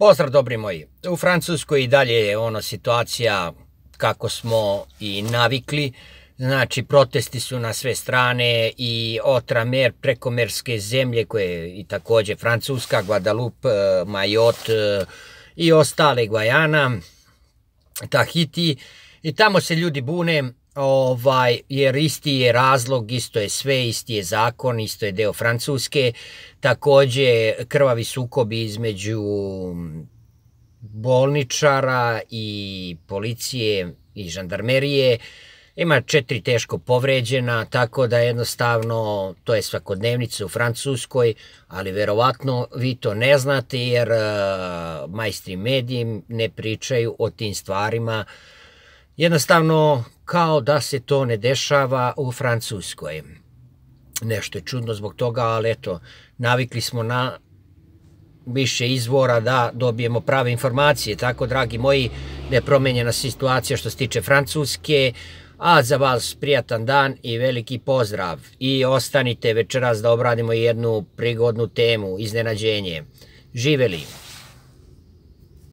Pozdrav dobri moji. U Francuskoj i dalje je ono situacija kako smo i navikli. Znači protesti su na sve strane i otramer prekomerske zemlje koje i također Francuska, Guadalupe, Mayotte eh, i ostale Guajana, Tahiti i tamo se ljudi bune ovaj, jer isti je razlog, isto je sve, isti je zakon, isto je deo Francuske, također krvavi sukobi između bolničara i policije i žandarmerije, ima četiri teško povređena, tako da jednostavno to je svakodnevnica u Francuskoj, ali verovatno vi to ne znate jer uh, majstri mediji ne pričaju o tim stvarima. Jednostavno kao da se to ne dešava u Francuskoj. Nešto je čudno zbog toga, ali eto, navikli smo na više izvora da dobijemo prave informacije. Tako, dragi moji, nepromenjena situacija što se tiče Francuske, a za vas prijatan dan i veliki pozdrav. I ostanite večeras da obradimo jednu prigodnu temu, iznenađenje. Živeli!